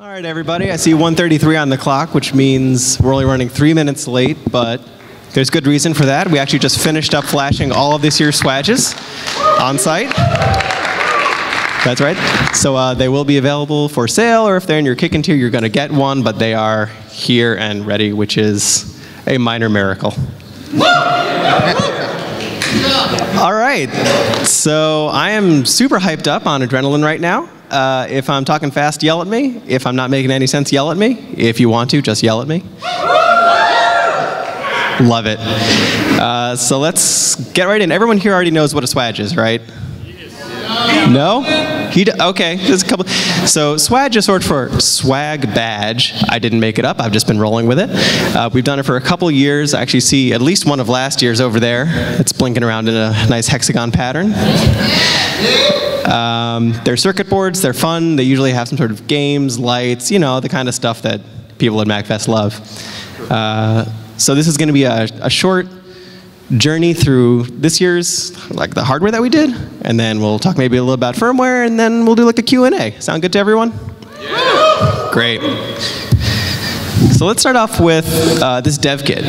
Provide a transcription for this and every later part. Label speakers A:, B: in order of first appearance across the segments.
A: All right, everybody. I see 1:33 on the clock, which means we're only running three minutes late, but there's good reason for that. We actually just finished up flashing all of this year's Swadges on site. That's right. So uh, they will be available for sale, or if they're in your kicking tier, you're going to get one, but they are here and ready, which is a minor miracle. All right. So I am super hyped up on adrenaline right now. Uh, if I'm talking fast, yell at me. If I'm not making any sense, yell at me. If you want to, just yell at me. Love it. Uh, so let's get right in. Everyone here already knows what a Swadge is, right? No? He okay. There's a couple. So Swadge is short for swag badge. I didn't make it up. I've just been rolling with it. Uh, we've done it for a couple years. I actually see at least one of last year's over there. It's blinking around in a nice hexagon pattern. Um, they're circuit boards. They're fun. They usually have some sort of games, lights, you know, the kind of stuff that people at MagFest love. Uh, so this is going to be a, a short journey through this year's like the hardware that we did, and then we'll talk maybe a little about firmware, and then we'll do like a Q&A. Sound good to everyone? Yeah. Great. So let's start off with uh, this dev kit.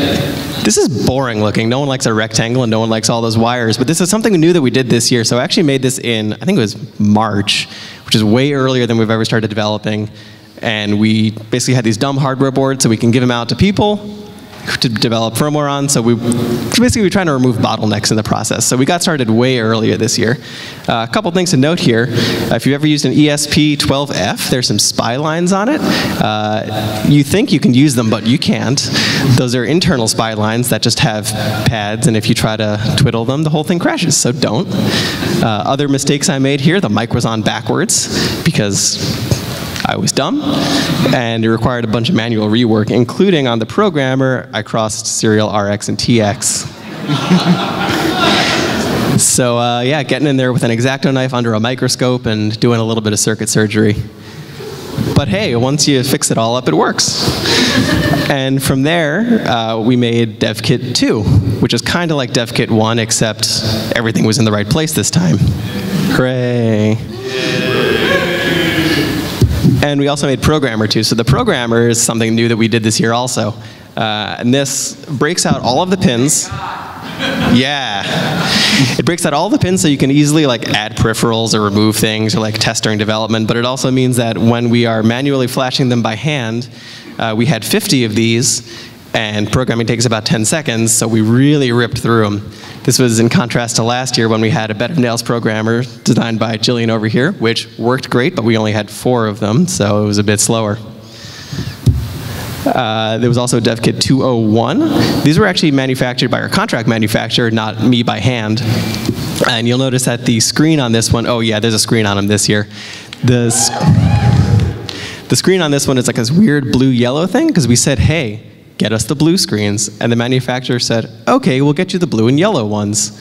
A: This is boring looking. No one likes a rectangle and no one likes all those wires, but this is something new that we did this year. So I actually made this in, I think it was March, which is way earlier than we've ever started developing. And we basically had these dumb hardware boards so we can give them out to people to develop firmware on. So we basically we're trying to remove bottlenecks in the process. So we got started way earlier this year. Uh, a couple things to note here: uh, if you've ever used an ESP12F, there's some SPI lines on it. Uh, you think you can use them, but you can't. Those are internal SPI lines that just have pads, and if you try to twiddle them, the whole thing crashes. So don't. Uh, other mistakes I made here: the mic was on backwards because I was dumb, and it required a bunch of manual rework, including on the programmer, I crossed serial RX and TX. so uh, yeah, getting in there with an X-Acto knife under a microscope and doing a little bit of circuit surgery. But hey, once you fix it all up, it works. and from there, uh, we made DevKit 2, which is kind of like DevKit 1, except everything was in the right place this time. Hooray. And we also made Programmer too. So the Programmer is something new that we did this year also. Uh, and this breaks out all of the pins. Yeah. It breaks out all the pins so you can easily like add peripherals or remove things or like test during development, but it also means that when we are manually flashing them by hand, uh, we had 50 of these and programming takes about 10 seconds, so we really ripped through them. This was in contrast to last year when we had a bed of nails programmer designed by Jillian over here, which worked great, but we only had four of them, so it was a bit slower. Uh, there was also DevKit 201. These were actually manufactured by our contract manufacturer, not me by hand. And you'll notice that the screen on this one, oh yeah, there's a screen on them this year. The, the screen on this one is like this weird blue-yellow thing, because we said, hey, get us the blue screens. And the manufacturer said, okay, we'll get you the blue and yellow ones.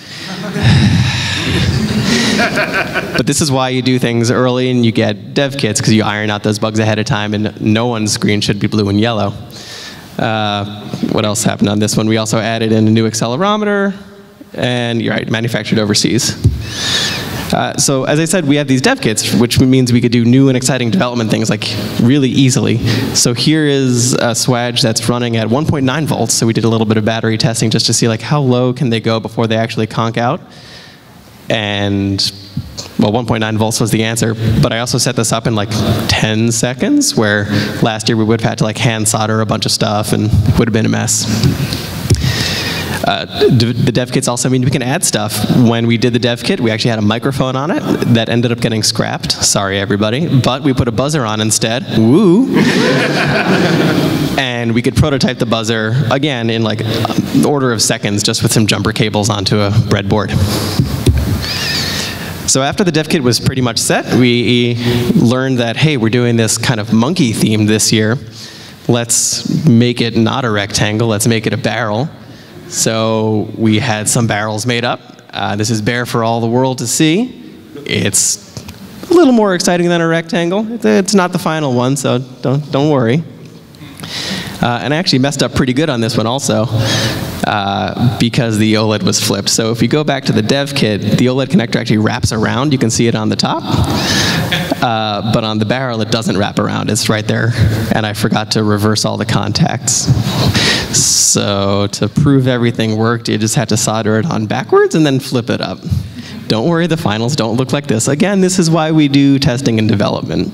A: but this is why you do things early and you get dev kits because you iron out those bugs ahead of time and no one's screen should be blue and yellow. Uh, what else happened on this one? We also added in a new accelerometer and you're right, manufactured overseas. Uh, so as I said, we have these dev kits, which means we could do new and exciting development things like really easily. So here is a Swadge that's running at 1.9 volts. So we did a little bit of battery testing just to see like how low can they go before they actually conk out. And well, 1.9 volts was the answer, but I also set this up in like 10 seconds, where last year we would have had to like hand solder a bunch of stuff and it would have been a mess. Uh, the dev kits also mean we can add stuff. When we did the dev kit, we actually had a microphone on it that ended up getting scrapped. Sorry, everybody. But we put a buzzer on instead. Woo! and we could prototype the buzzer, again, in like order of seconds, just with some jumper cables onto a breadboard. So after the dev kit was pretty much set, we learned that, hey, we're doing this kind of monkey theme this year. Let's make it not a rectangle, let's make it a barrel. So we had some barrels made up. Uh, this is bare for all the world to see. It's a little more exciting than a rectangle. It's not the final one, so don't, don't worry. Uh, and I actually messed up pretty good on this one also. Uh, because the OLED was flipped. So if you go back to the dev kit, the OLED connector actually wraps around. You can see it on the top. Uh, but on the barrel, it doesn't wrap around. It's right there. And I forgot to reverse all the contacts. So to prove everything worked, you just had to solder it on backwards and then flip it up. Don't worry, the finals don't look like this. Again, this is why we do testing and development.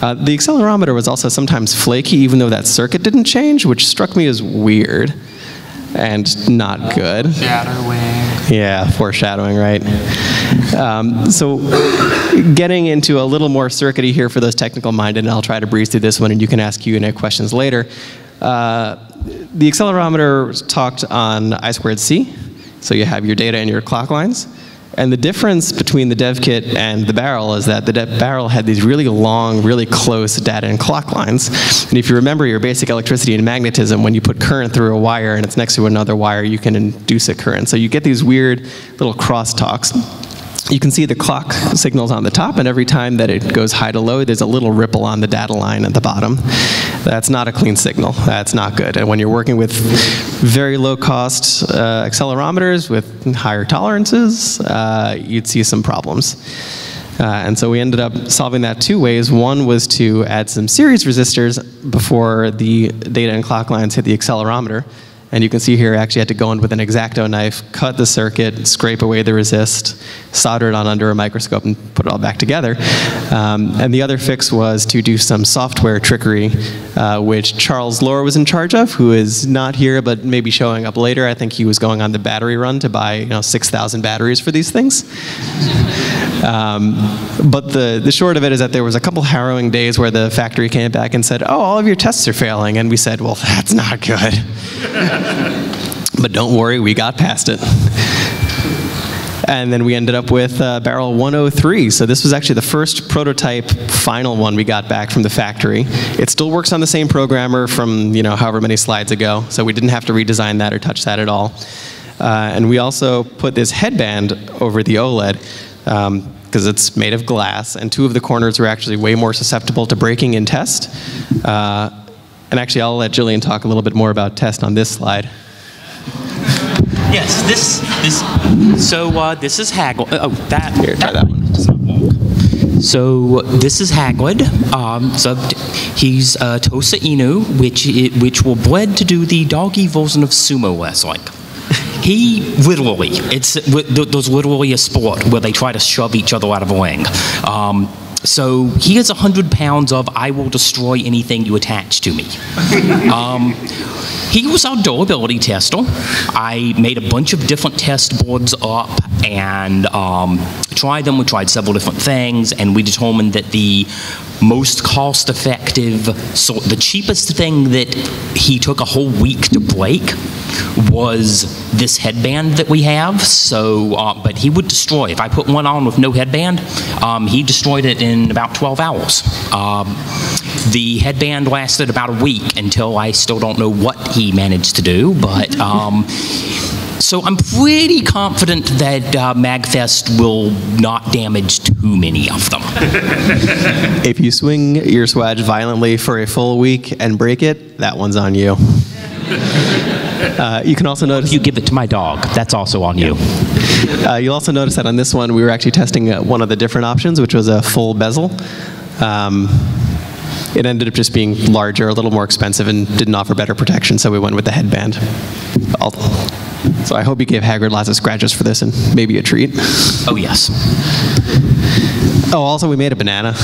A: Uh, the accelerometer was also sometimes flaky, even though that circuit didn't change, which struck me as weird and not good.
B: Shadowing.
A: Yeah, foreshadowing, right? Um, so, getting into a little more circuity here for those technical minded, and I'll try to breeze through this one, and you can ask Q&A questions later. Uh, the accelerometer talked on I squared C, so you have your data and your clock lines. And the difference between the dev kit and the barrel is that the barrel had these really long, really close data and clock lines. And if you remember your basic electricity and magnetism, when you put current through a wire and it's next to another wire, you can induce a current. So you get these weird little crosstalks you can see the clock signals on the top, and every time that it goes high to low, there's a little ripple on the data line at the bottom. That's not a clean signal. That's not good. And when you're working with very low cost uh, accelerometers with higher tolerances, uh, you'd see some problems. Uh, and so we ended up solving that two ways. One was to add some series resistors before the data and clock lines hit the accelerometer. And you can see here, I actually had to go in with an X-Acto knife, cut the circuit, scrape away the resist, solder it on under a microscope, and put it all back together. Um, and the other fix was to do some software trickery, uh, which Charles Lohr was in charge of, who is not here, but maybe showing up later. I think he was going on the battery run to buy you know, 6,000 batteries for these things. Um, but the, the short of it is that there was a couple harrowing days where the factory came back and said, oh, all of your tests are failing. And we said, well, that's not good. but don't worry, we got past it. And then we ended up with uh, barrel 103. So this was actually the first prototype final one we got back from the factory. It still works on the same programmer from you know however many slides ago. So we didn't have to redesign that or touch that at all. Uh, and we also put this headband over the OLED because um, it's made of glass, and two of the corners are actually way more susceptible to breaking in test. Uh, and actually, I'll let Jillian talk a little bit more about test on this slide.
B: Yes, this this. So uh, this is Hagrid. Oh, that.
A: Here, try that one.
B: So this is Hagrid. Um, so he's uh, Tosa Inu, which it, which were bred to do the doggy version of sumo wrestling. He literally, it's there's literally a sport where they try to shove each other out of a ring. Um, so he has 100 pounds of I will destroy anything you attach to me. um, he was our durability tester. I made a bunch of different test boards up and um, tried them. We tried several different things, and we determined that the most cost effective, so the cheapest thing that he took a whole week to break was this headband that we have. So, uh, but he would destroy. If I put one on with no headband, um, he destroyed it in about 12 hours. Um, the headband lasted about a week until I still don't know what he managed to do, but. Um, so I'm pretty confident that uh, MagFest will not damage too many of them.
A: if you swing your Swadge violently for a full week and break it, that one's on you. Uh, you can also notice
B: you give it to my dog. That's also on you.
A: Uh, you'll also notice that on this one we were actually testing uh, one of the different options, which was a full bezel. Um, it ended up just being larger, a little more expensive, and didn't offer better protection, so we went with the headband. I'll, so I hope you gave Hagrid lots of scratches for this and maybe a treat.
B: Oh, yes.
A: Oh, also, we made a banana.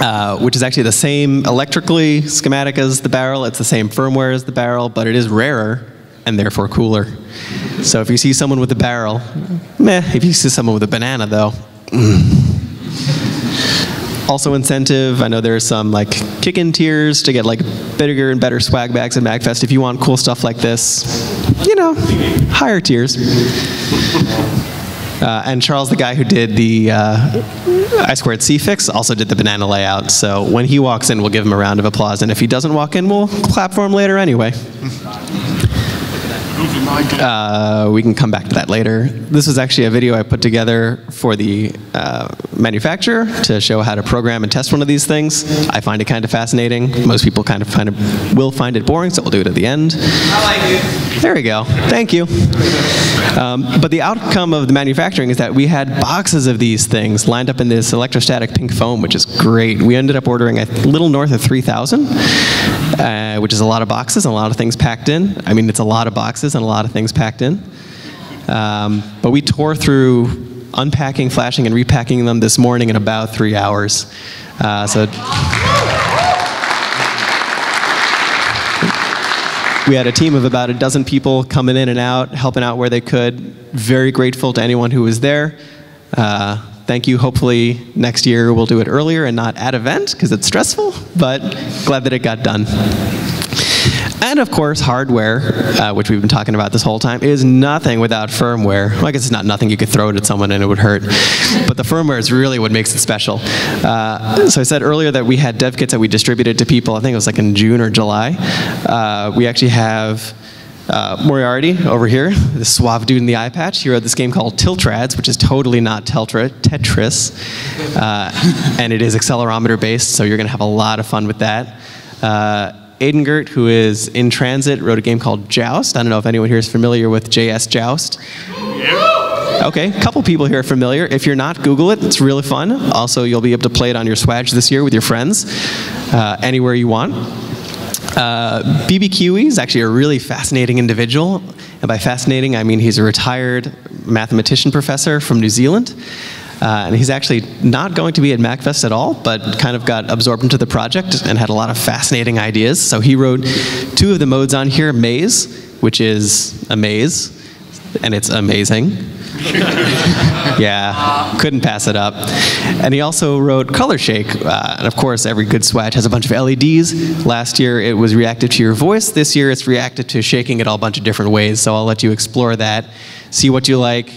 A: Uh, which is actually the same electrically schematic as the barrel. It's the same firmware as the barrel, but it is rarer and therefore cooler. So if you see someone with a barrel, meh. If you see someone with a banana, though, mm. Also incentive, I know there's some like kick-in tiers to get like bigger and better swag bags at MagFest. If you want cool stuff like this, you know, higher tiers. Uh, and Charles, the guy who did the uh, I squared C fix, also did the banana layout. So when he walks in, we'll give him a round of applause. And if he doesn't walk in, we'll clap for him later anyway. Uh, we can come back to that later. This was actually a video I put together for the uh, manufacturer to show how to program and test one of these things. I find it kind of fascinating. Most people kind of find it, will find it boring, so we'll do it at the end. I like it. There we go. Thank you. Um, but the outcome of the manufacturing is that we had boxes of these things lined up in this electrostatic pink foam, which is great. We ended up ordering a little north of 3,000, uh, which is a lot of boxes and a lot of things packed in. I mean, it's a lot of boxes and a lot of things packed in. Um, but we tore through unpacking, flashing, and repacking them this morning in about three hours. Uh, so. We had a team of about a dozen people coming in and out, helping out where they could. Very grateful to anyone who was there. Uh, thank you. Hopefully, next year we'll do it earlier and not at event because it's stressful, but glad that it got done. And of course, hardware, uh, which we've been talking about this whole time, is nothing without firmware. Well, I guess it's not nothing. You could throw it at someone and it would hurt. But the firmware is really what makes it special. Uh, so I said earlier that we had dev kits that we distributed to people. I think it was like in June or July. Uh, we actually have uh, Moriarty over here, the suave dude in the eye patch. He wrote this game called Tiltrads, which is totally not Teltra, Tetris. Uh, and it is accelerometer based, so you're going to have a lot of fun with that. Uh, Aiden Gert, who is in transit, wrote a game called Joust. I don't know if anyone here is familiar with JS Joust. Okay, a couple people here are familiar. If you're not, Google it. It's really fun. Also, you'll be able to play it on your Swadge this year with your friends, uh, anywhere you want. Uh, BB Kiwi is actually a really fascinating individual. And by fascinating, I mean he's a retired mathematician professor from New Zealand. Uh, and he's actually not going to be at MagFest at all, but kind of got absorbed into the project and had a lot of fascinating ideas. So he wrote two of the modes on here Maze, which is a maze, and it's amazing. yeah, couldn't pass it up. And he also wrote Color Shake. Uh, and of course, every good Swadge has a bunch of LEDs. Last year it was reactive to your voice. This year it's reactive to shaking it all a bunch of different ways. So I'll let you explore that, see what you like,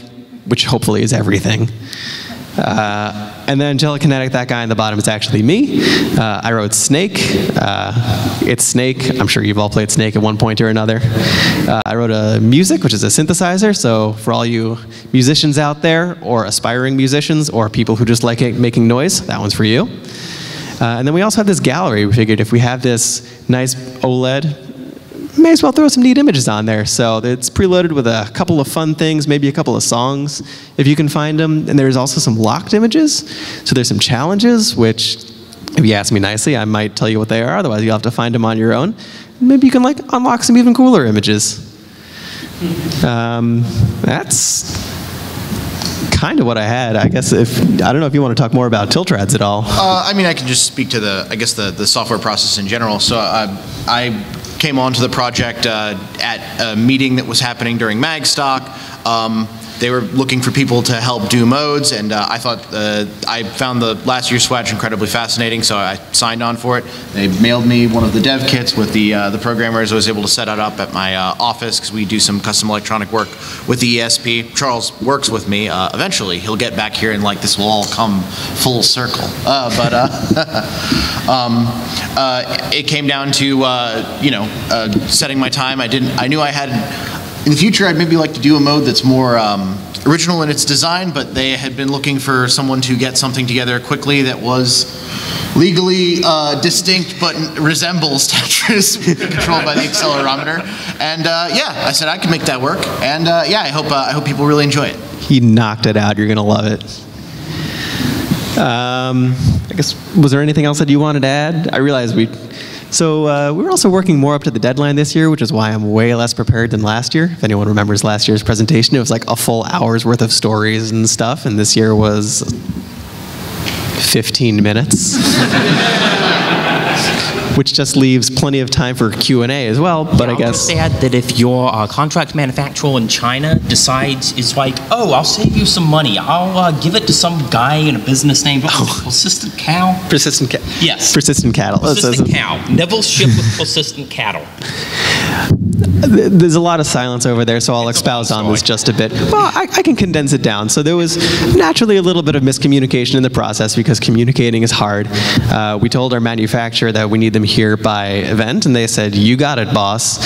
A: which hopefully is everything. Uh, and then gelakinetic, that guy in the bottom is actually me. Uh, I wrote Snake. Uh, it's Snake. I'm sure you've all played Snake at one point or another. Uh, I wrote a music, which is a synthesizer. So for all you musicians out there, or aspiring musicians, or people who just like making noise, that one's for you. Uh, and then we also have this gallery. We figured if we have this nice OLED may as well throw some neat images on there. So it's preloaded with a couple of fun things, maybe a couple of songs if you can find them. And there's also some locked images. So there's some challenges, which if you ask me nicely, I might tell you what they are. Otherwise, you'll have to find them on your own. Maybe you can like unlock some even cooler images. Um, that's kind of what I had. I guess if I don't know if you want to talk more about Tiltrads at all.
C: Uh, I mean, I can just speak to the I guess the the software process in general. So uh, I came onto the project uh, at a meeting that was happening during Magstock. Um, they were looking for people to help do modes, and uh, I thought uh, I found the last year's Swadge incredibly fascinating, so I signed on for it. They mailed me one of the dev kits with the uh, the programmers. I was able to set it up at my uh, office because we do some custom electronic work with the ESP. Charles works with me. Uh, eventually, he'll get back here, and like this will all come full circle. Uh, but um, it came down to you know setting my time. I didn't. I knew I had in the future, I'd maybe like to do a mode that's more um, original in its design, but they had been looking for someone to get something together quickly that was legally uh, distinct but resembles Tetris, controlled by the accelerometer. And uh, yeah, I said I could make that work. And uh, yeah, I hope uh, I hope people really enjoy it.
A: He knocked it out. You're gonna love it. Um, I guess was there anything else that you wanted to add? I realize we so uh, we are also working more up to the deadline this year, which is why I'm way less prepared than last year. If anyone remembers last year's presentation, it was like a full hour's worth of stories and stuff, and this year was 15 minutes. which just leaves plenty of time for Q&A as well, but
B: yeah,
A: I guess...
B: I'll just add that if your uh, contract manufacturer in China decides, is like, oh, I'll save you some money, I'll uh, give it to some guy in a business name, oh. Persistent Cow?
A: Persistent Cow.
B: Yes.
A: Persistent Cattle.
B: Persistent Cow. Never ship with Persistent Cattle.
A: There's a lot of silence over there, so I'll it's espouse on this just a bit. Well, I, I, can condense it down. So there was naturally a little bit of miscommunication in the process because communicating is hard. Uh, we told our manufacturer that we need them here by event, and they said, "You got it, boss."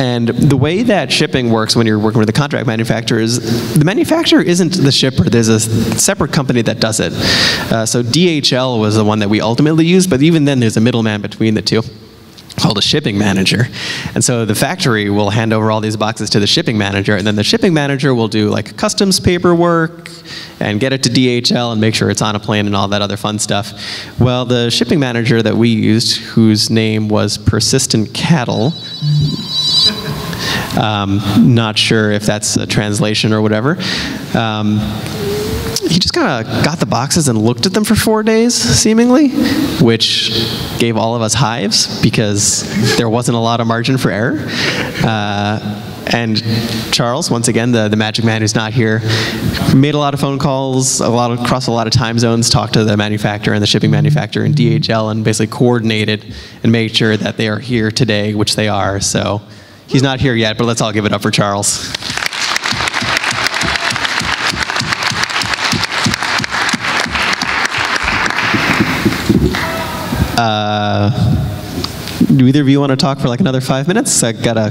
A: And the way that shipping works when you're working with a contract manufacturer is the manufacturer isn't the shipper. There's a separate company that does it. Uh, so DHL was the one that we ultimately used, but even then there's a middleman between the two called a shipping manager. And so the factory will hand over all these boxes to the shipping manager, and then the shipping manager will do like customs paperwork and get it to DHL and make sure it's on a plane and all that other fun stuff. Well, the shipping manager that we used, whose name was Persistent Cattle, um, not sure if that's a translation or whatever. Um, he just kind of got the boxes and looked at them for four days, seemingly, which gave all of us hives because there wasn't a lot of margin for error. Uh, and Charles, once again, the, the magic man who's not here, made a lot of phone calls, a lot of, across a lot of time zones, talked to the manufacturer and the shipping manufacturer and DHL, and basically coordinated and made sure that they are here today, which they are. So he's not here yet, but let's all give it up for Charles. Uh, do either of you want to talk for like another five minutes? I got a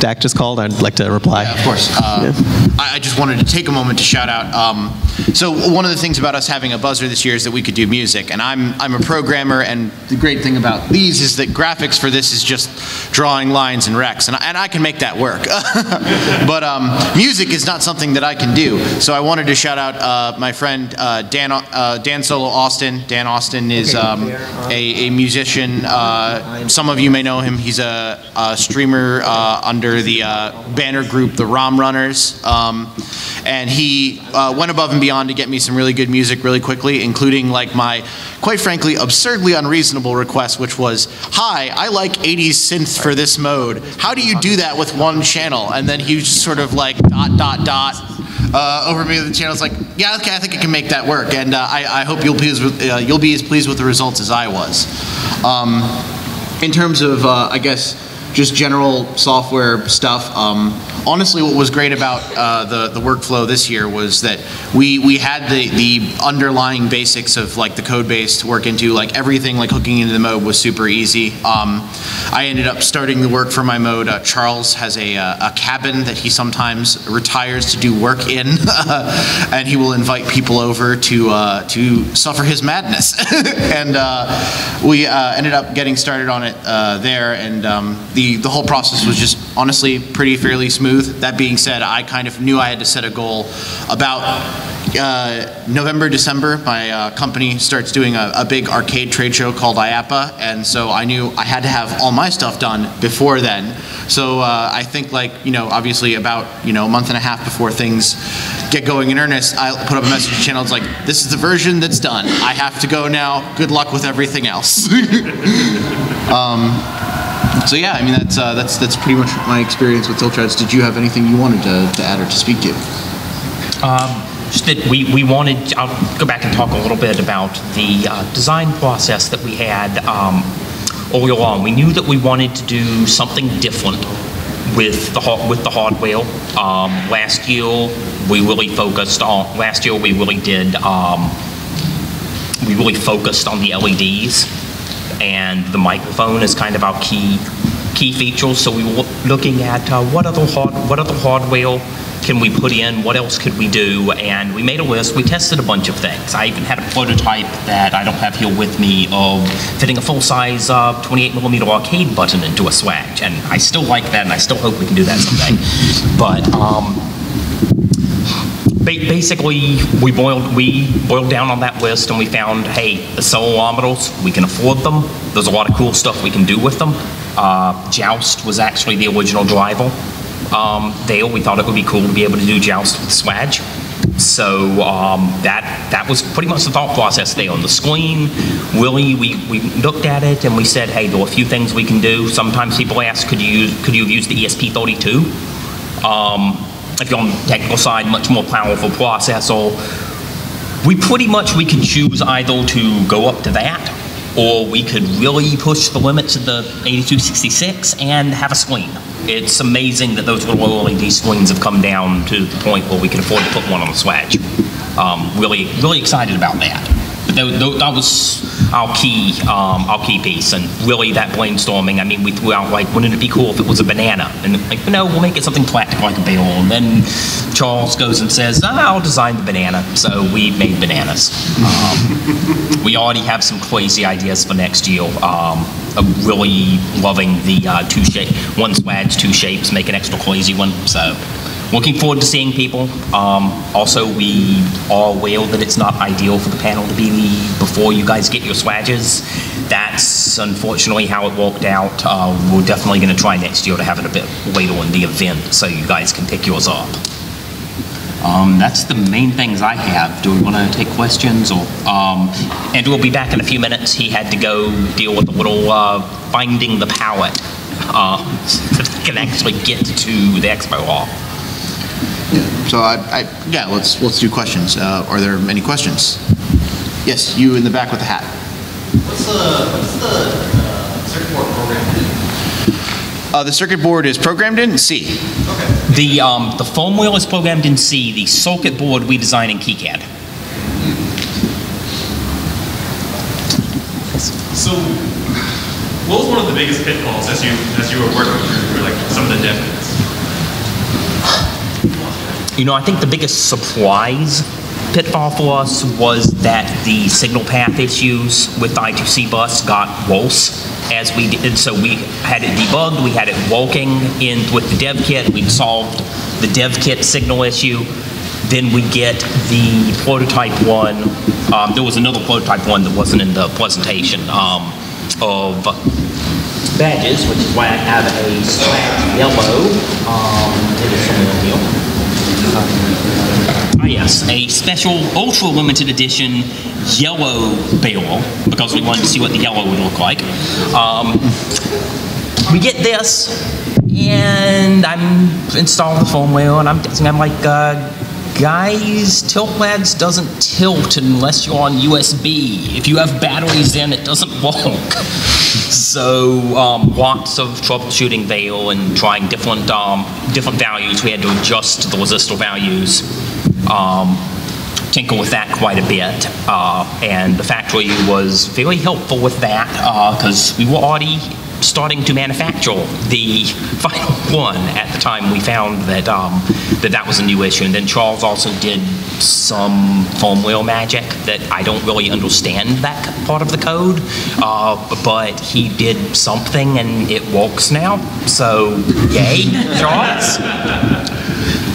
A: Dak just called. I'd like to reply.
C: Yeah, of course. Uh, I, I just wanted to take a moment to shout out. Um, so one of the things about us having a buzzer this year is that we could do music, and I'm I'm a programmer, and the great thing about these is that graphics for this is just drawing lines and recs, and I, and I can make that work. but um, music is not something that I can do. So I wanted to shout out uh, my friend uh, Dan uh, Dan Solo Austin. Dan Austin is um, a, a musician. Uh, some of you may know him. He's a, a streamer uh, under the uh, banner group, the ROM Runners. Um, and he uh, went above and beyond to get me some really good music really quickly, including like my, quite frankly, absurdly unreasonable request, which was, "Hi, I like 80s synth for this mode. How do you do that with one channel?" And then he just sort of like dot dot dot uh, over me the channel. It's like, yeah, okay, I think I can make that work, and uh, I, I, hope you'll be as uh, you'll be as pleased with the results as I was. Um, in terms of, uh, I guess, just general software stuff. Um, honestly, what was great about uh, the the workflow this year was that we we had the the underlying basics of like the code base to work into. Like everything, like hooking into the mode was super easy. Um, I ended up starting the work for my mode. Uh, Charles has a uh, a cabin that he sometimes retires to do work in, and he will invite people over to uh, to suffer his madness. and uh, we uh, ended up getting started on it there, and um, the the, the whole process was just honestly pretty fairly smooth. That being said, I kind of knew I had to set a goal about uh, November, December, my uh, company starts doing a, a, big arcade trade show called IAAPA, and so I knew I had to have all my stuff done before then. So uh, I think, like you know, obviously about you know a month and a half before things get going in earnest, I put up a message channel. It's like, this is the version that's done. I have to go now. Good luck with everything else. um, so yeah, I mean that's uh, that's that's pretty much my experience with tilt Did you have anything you wanted to, to add or to speak to?
B: Um, just that we, we wanted, I'll go back and talk a little bit about the uh, design process that we had um, all along. We knew that we wanted to do something different with the with the hardware. Um, last year we really focused on. Last year we really did. Um, we really focused on the LEDs and the microphone is kind of our key key features. So we were looking at uh, what other hard, what other hardware can we put in, what else could we do, and we made a list. We tested a bunch of things. I even had a prototype that I don't have here with me of fitting a full-size uh, 28 millimeter arcade button into a Swadge, and I still like that, and I still hope we can do that someday. but um, basically, we boiled we boiled down on that list and we found, hey, the accelerometers, we can afford them. There's a lot of cool stuff we can do with them. Uh, Joust was actually the original driver. Um, we thought it would be cool to be able to do Joust with Swadge. So um, that that was pretty much the thought process there. On the screen, Willie, we, we looked at it and we said, hey, there are a few things we can do. Sometimes people ask, could you use, could you have used the ESP32? Um, if you're on the technical side, much more powerful processor. We pretty much, we could choose either to go up to that, or we could really push the limits of the 8266 and have a screen. It's amazing that those little LED screens have come down to the point where we can afford to put one on the Swadge. Um, really, really excited about that. That that was our key, um, our key piece, and really that brainstorming. I mean, we threw out like, wouldn't it be cool if it was a banana? And like, no, we'll make it something practical like a barrel. And then Charles goes and says, ah, I'll design the banana. So we made bananas. Um, we already have some crazy ideas for next year. Um, I'm really loving the uh, two shape, one Swadge, two shapes, make an extra crazy one. So looking forward to seeing people. Um, also, we are aware that it's not ideal for the panel to be before you guys get your Swadges. That's unfortunately how it worked out. Uh, we're definitely going to try next year to have it a bit later in the event so you guys can pick yours up. Um, that's the main things I have. Do we want to take questions or? Um, Andrew will be back in a few minutes. He had to go deal with a little uh, finding the palette uh, so they can actually get to the expo hall.
C: So I, I, yeah, let's, let's do questions. Uh, Are there any questions? Yes, you in the back with the hat.
D: What's the, what's the uh, circuit board program in?
C: Uh, The circuit board is programmed in C.
D: Okay.
B: The, um, the firmware is programmed in C. The circuit board we design in KiCad.
E: So, what was one of the biggest pitfalls as you as you were working through, through like some of the dev kits?
B: You know, I think the biggest surprise pitfall for us was that the signal path issues with the I2C bus got worse as we did. So we had it debugged, we had it working in with the dev kit, we solved the dev kit signal issue. Then we get the prototype one. Um, there was another prototype one that wasn't in the presentation um, of badges, which is why I have a slash yellow. Um, yes, a special ultra limited edition yellow barrel because we wanted to see what the yellow would look like. Um, we get this, and I'm installing the firmware, and I'm guessing I'm like, uh, guys, Tiltrads doesn't tilt unless you're on USB. If you have batteries in, it doesn't work. So um, lots of troubleshooting there and trying different um, different values. We had to adjust the resistor values. Um, tinker with that quite a bit, uh, and the factory was very helpful with that because we were already starting to manufacture the final one at the time we found that um, that that was a new issue. And then Charles also did some wheel magic that I don't really understand that part of the code, uh, but he did something and it works now. So yay, Charles.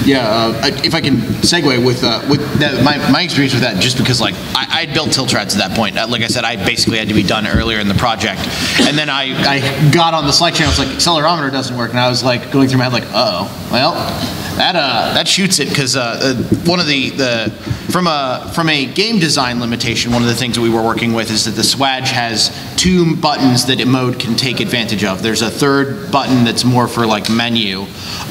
C: Yeah, uh, if I can segue with, uh, with that, my, my experience with that, just because like, I, I'd built Tiltrads at that point. Like I said, I basically had to be done earlier in the project. And then I, I got on the Slack channel, it's like, accelerometer doesn't work, and I was like, going through my head like, oh, well, that, uh, that shoots it, because, uh, uh, one of the, the, from a, from a game design limitation, one of the things that we were working with is that the Swadge has two buttons that mode can take advantage of. There's a third button that's more for like menu,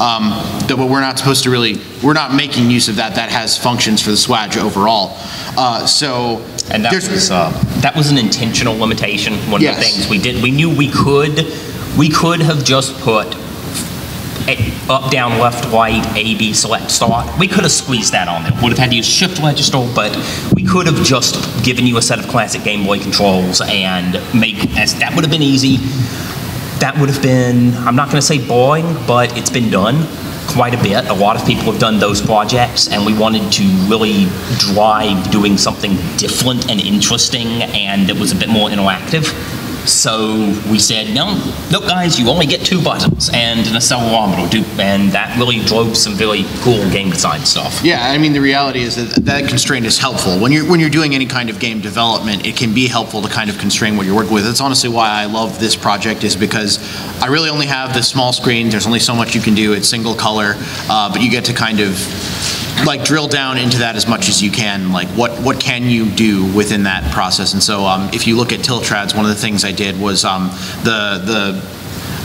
C: um, that but we're not supposed to really, we're not making use of that. That has functions for the Swadge overall. Uh, so.
B: And that was, uh, that was an intentional limitation. One of the things we did, we knew we could, we could have just put up, down, left, right, A, B, select, start. We could have squeezed that on there. Would have had to use shift register, but we could have just given you a set of classic Game Boy controls and make, as, that would have been easy. That would have been, I'm not going to say boring, but it's been done quite a bit. A lot of people have done those projects, and we wanted to really drive doing something different and interesting and that was a bit more interactive. So we said, no, look, guys, you only get two buttons and an accelerometer, do- and that really drove some really cool game design stuff.
C: Yeah, I mean, the reality is that that constraint is helpful. When you're, when you're doing any kind of game development, it can be helpful to kind of constrain what you're working with. That's honestly why I love this project is because I really only have this small screen. There's only so much you can do. It's single color, uh, but you get to kind of like drill down into that as much as you can. Like what, what can you do within that process? And so um, if you look at Tiltrads, one of the things I did was um, the, the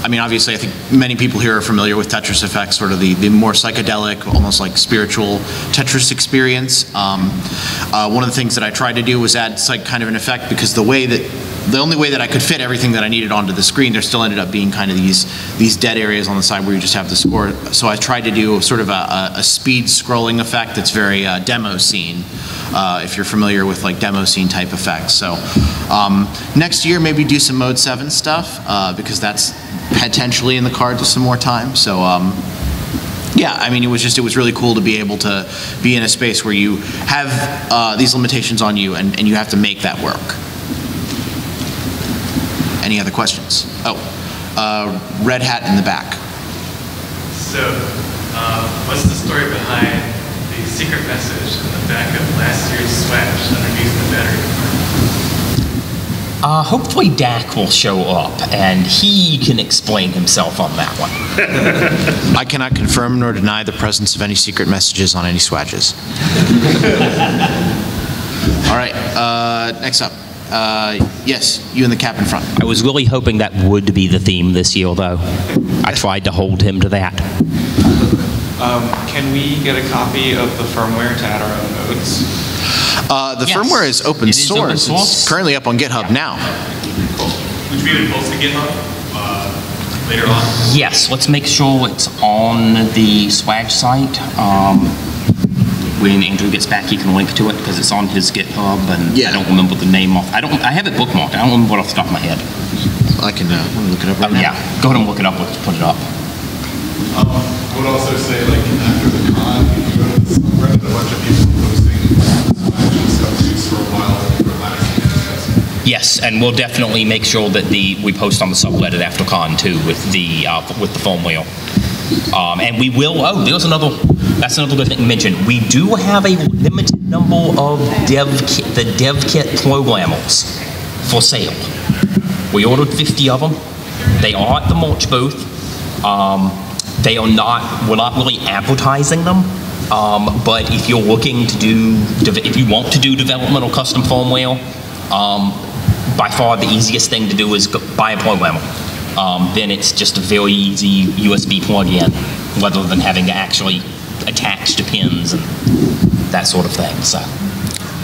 C: I mean, obviously, I think many people here are familiar with Tetris Effect, sort of the, the more psychedelic, almost like spiritual Tetris experience. Um, uh, one of the things that I tried to do was add like kind of an effect because the way that the only way that I could fit everything that I needed onto the screen, there still ended up being kind of these these dead areas on the side where you just have the score. So I tried to do sort of a, a, speed scrolling effect that's very uh, demo scene, uh, if you're familiar with like demo scene type effects. So um, next year maybe do some Mode 7 stuff uh, because that's potentially in the cards with some more time. So um, yeah, I mean, it was just, it was really cool to be able to be in a space where you have uh, these limitations on you and, and you have to make that work. Any other questions? Oh, uh, red hat in the back.
E: So, uh, what's the story behind the secret message in the back of last year's Swadge underneath the battery?
B: Uh, hopefully Dak will show up and he can explain himself on that one.
C: I cannot confirm nor deny the presence of any secret messages on any Swadges. All right, uh, next up. Uh, yes, you in the cap in front.
B: I was really hoping that would be the theme this year, though. I tried to hold him to that.
F: Um, can we get a copy of the firmware to add our own nodes?
C: Uh, the
B: Yes,
C: firmware is open
B: it is
C: source.
B: open source.
C: It's currently up on GitHub now.
E: Would you be able to post to GitHub uh, later on?
B: Yes, let's make sure it's on the Swadge site. Um, when Andrew gets back, he can link to it because it's on his GitHub, and
C: Yeah.
B: I don't remember the name off. I don't. I have it bookmarked. I don't remember what off the top of my head.
C: I can uh, let me look it up
B: Oh
C: right now.
B: yeah, go ahead and look it up. Let's put it up.
G: Um, I would also say, like, after the con, you go to the subreddit, a bunch of people posting Smash stuff used for a while
B: Yes, and we'll definitely make sure that the we post on the subreddit after con too with the uh, with the firmware. Um, and we will. Oh, there's another. That's another good thing to mention. We do have a limited number of dev kit, the dev kit programmers for sale. We ordered 50 of them. They are at the March booth. Um, they are not. We're not really advertising them. Um, but if you're looking to do, if you want to do developmental custom firmware, um, by far the easiest thing to do is buy a programmer. Um, then it's just a very easy USB plug-in, rather than having to actually attach to pins and that sort of thing. So.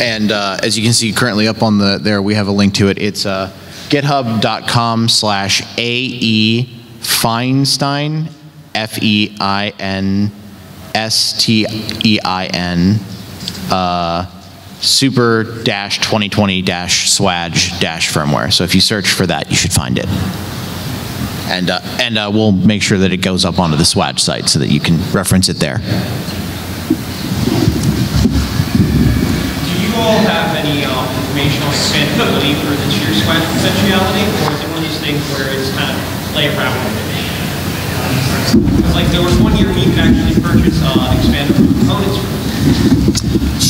C: And uh, as you can see currently up on the there, we have a link to it. It's uh, github.com slash AE Feinstein, F E I N S T E I N, uh, super dash 2020 dash Swadge dash firmware. So if you search for that, you should find it. And, uh, and uh, we'll make sure that it goes up onto the Swadge site so that you can reference it there.
H: Do you all have any um, information on expandability for the cheer swag potentiality, or is it one of those things where it's kind of play around with it? 'Cause, like there was one year you could actually purchase uh, expandable components.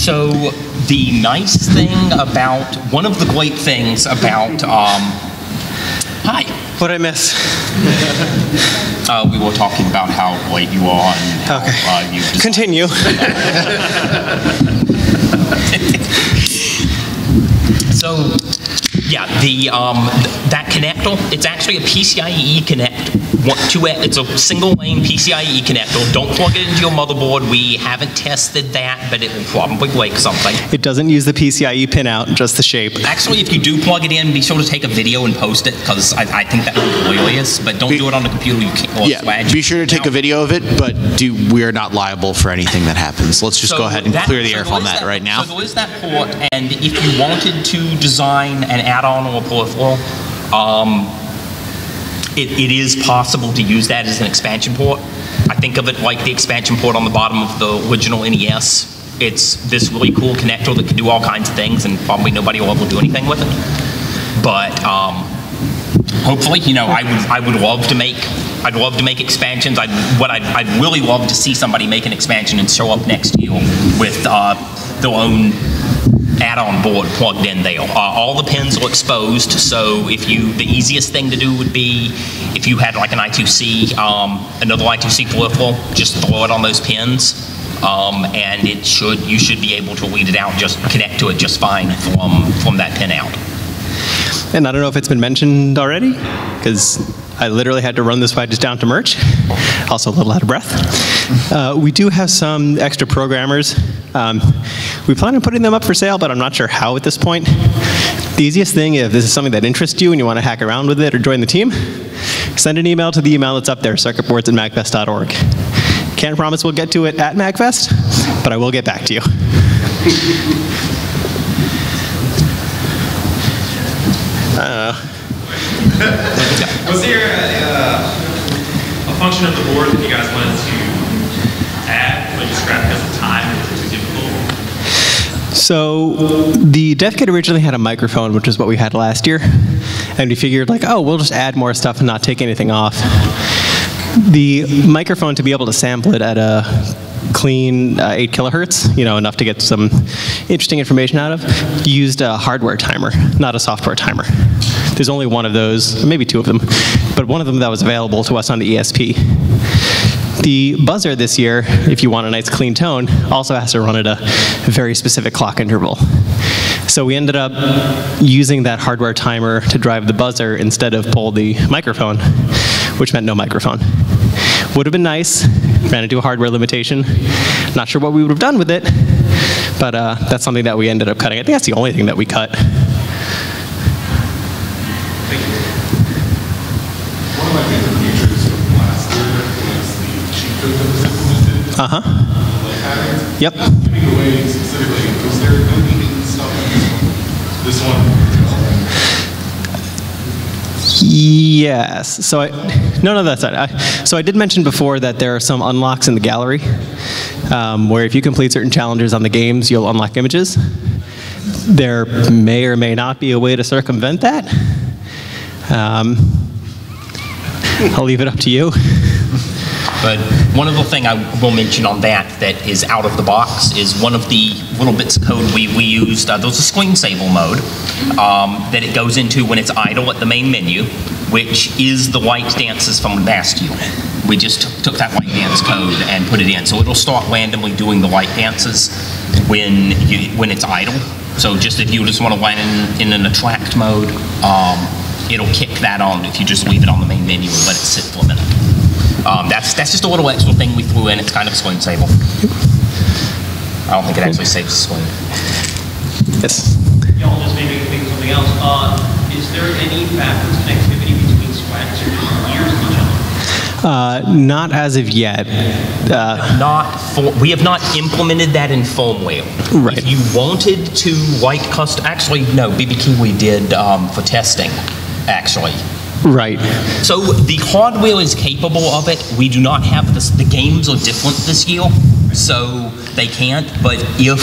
B: So the nice thing about one of the great things about um, hi,
A: What did I miss?
B: uh, we were talking about how late you are and how
A: Okay.
B: uh, you just
A: Continue.
B: So, yeah, the um, th- that connector, it's actually a PCIe connector. One, two, it's a single lane PCIe connector. Don't plug it into your motherboard. We haven't tested that, but it will probably break something.
A: It doesn't use the PCIe pinout, just the shape.
B: Actually, if you do plug it in, be sure to take a video and post it because I, I think that would be hilarious. But don't do it on the computer. You can't.
C: Yeah,
B: Swag.
C: be sure to take a video of it, but do, we are not liable for anything that happens. Let's just
B: So
C: go ahead and
B: that-
C: clear the
B: so
C: air
B: there
C: on
B: is
C: that right now.
B: So there is that port, and if you wanted to design an add-on or a peripheral, um, it, it is possible to use that as an expansion port. I think of it like the expansion port on the bottom of the original NES. It's this really cool connector that can do all kinds of things, and probably nobody will ever do anything with it. But um, hopefully, you know, I would I would love to make I'd love to make expansions. I'd what I'd, I'd really love to see somebody make an expansion and show up next year with uh, their own add-on board plugged in there. Uh, all the pins are exposed, so if you the easiest thing to do would be if you had like an I2C, um, another I2C peripheral, just throw it on those pins. Um, and it should you should be able to read it out, just connect to it just fine from from that pin out.
A: And I don't know if it's been mentioned already, because I literally had to run this wedge down to merch. Also a little out of breath. Uh, we do have some extra programmers. Um, we plan on putting them up for sale, but I'm not sure how at this point. The easiest thing, if this is something that interests you and you want to hack around with it or join the team, send an email to the email that's up there, circuitboards at magfest.org. Can't promise we'll get to it at MagFest, but I will get back to you.
E: Was there a, uh, a function of the board that you guys wanted to add, but you scrapped because of time, or was it too difficult?
A: So the dev kit originally had a microphone, which is what we had last year, and we figured like, oh, we'll just add more stuff and not take anything off. The microphone to be able to sample it at a clean uh, 8 kilohertz, you know, enough to get some interesting information out of, used a hardware timer, not a software timer. There's only one of those, maybe two of them, but one of them that was available to us on the ESP. The buzzer this year, if you want a nice clean tone, also has to run at a very specific clock interval. So we ended up using that hardware timer to drive the buzzer instead of pull the microphone, which meant no microphone. Would have been nice, ran into a hardware limitation. Not sure what we would have done with it, but uh, that's something that we ended up cutting. I think that's the only thing that we cut.
G: One of my favorite features from last year was the cheat code that was implemented.
A: Uh huh.
G: Like patterns.
A: Yep.
G: Giving away specifically, was there no meaning stuff in this one? This one?
A: Yes. So I, no, no, that's not. I, so I did mention before that there are some unlocks in the gallery, um, where if you complete certain challenges on the games, you'll unlock images. There may or may not be a way to circumvent that. Um, I'll leave it up to you.
B: But one other thing I will mention on that that is out of the box is one of the little bits of code we, we used. Uh, there's a screensaver mode um, that it goes into when it's idle at the main menu, which is the white dances from Bastion. We just took, took that white dance code and put it in. So it'll start randomly doing the white dances when, you, when it's idle. So just if you just want to land in, in an attract mode, um, it'll kick that on if you just leave it on the main menu and let it sit for a minute. Um, that's, that's just a little extra thing we threw in. It's kind of a screen saver. I don't think it actually saves the screen.
A: Yes.
H: Y'all just maybe think something else. Uh, is there any backwards connectivity between sweats or years of each other?
A: Uh, not as of yet. Uh,
B: Not for, we have not implemented that in firmware.
A: Right.
B: If you wanted to write custom, actually, no, BB we did um, for testing, actually.
A: Right.
B: So the hardware is capable of it. We do not have this, the games are different this year, so they can't. But if